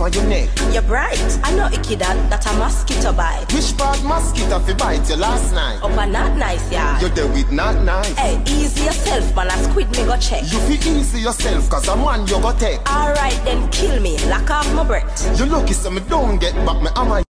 on your neck. You're bright. I know icky that, that a mosquito bite. Which part mosquito fi bite you last night? Up and not nice, yeah. You're there with not nice. Hey, easy yourself, man. I squid me go check. You fi easy yourself, I'm one you go take. Alright, then kill me. Lock off my breath. You lucky so me don't get back me I?